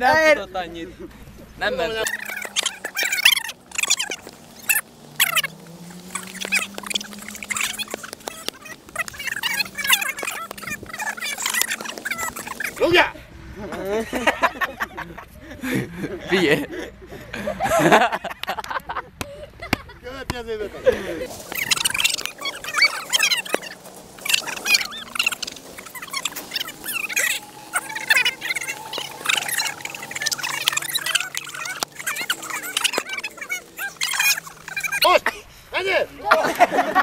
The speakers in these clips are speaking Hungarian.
Hayır. Ben ben. Đúng vậy. Cái gì vậy? Cái gì vậy? 何何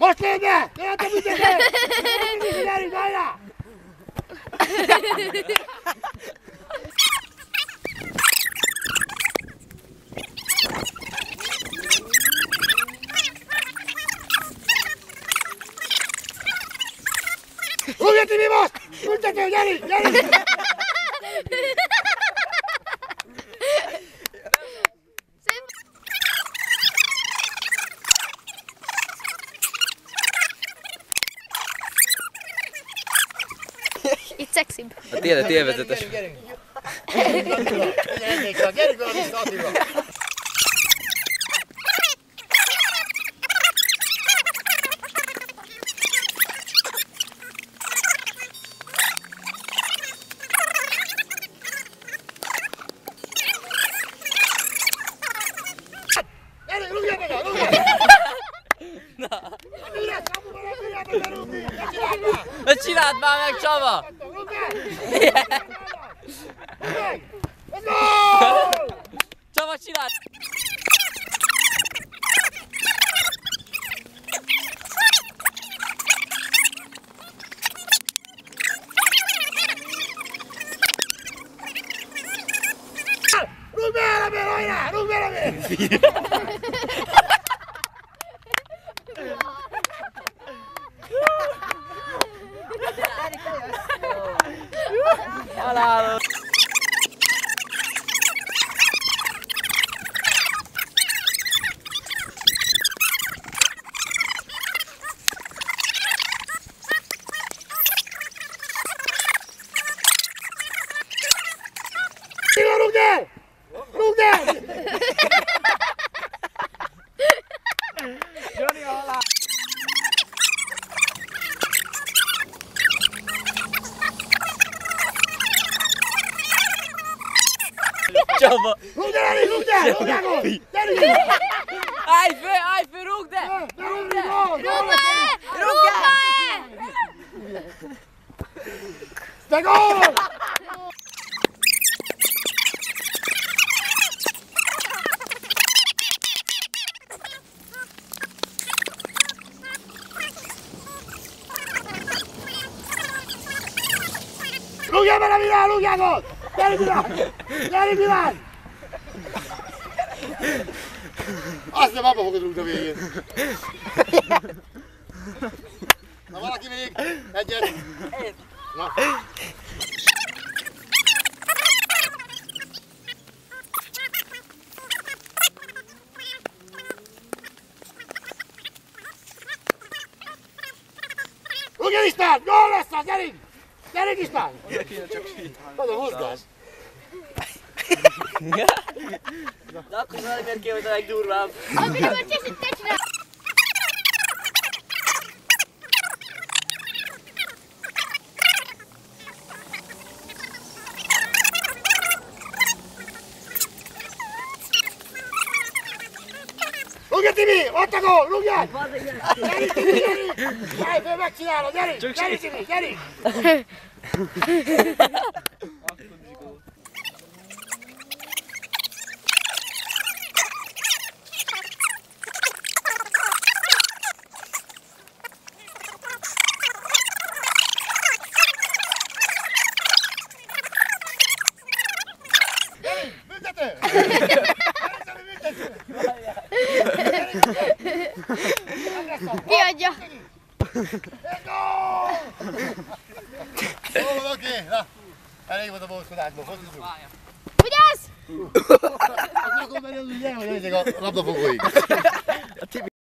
押してんねってみてね左ないな受けてみます。うんちゃんやりやり。Meg, rúgjál! Hát üres, apuba nem bírjátok berúgni! Ne csináld már! Na csináld már meg, Csaba! Coba silat. 好了。Csaba! Rúgd el, Eli, rúgd el! Rúgd el, gól! Gyerünk! Állj fő, állj fő, rúgd el! Berúgni, gól! Gól! De gól! Rúgjál bele, Milán, rúgjál gól! Gyerünk, Milán! Gyerünk, Milán! Azt nem abba fogod rúgni a végén. Na valaki még? Egyet? Na. Rúgjál István! Gól lesz az, gyerünk! Gyerünk István! Az a mozgás. De akkor valamiért ki, hogy a legdurvább. Akkor nem csak ezt te csinálod. Ottago, Lugian! Gyeri, Tibi, gyeri! Jaj, ő megcsinálod, gyeri! Gyeri, Tibi, gyeri! Gyeri, büntető! Gyeri, büntető! Gyere, büntető! Kiadja. Egy gól! Jó van, oké, na. Elég volt a bóckodásból, focizzunk. Vigyázz! Az akkor menni az úgy gyere, hogy nézzék a labdafogóig.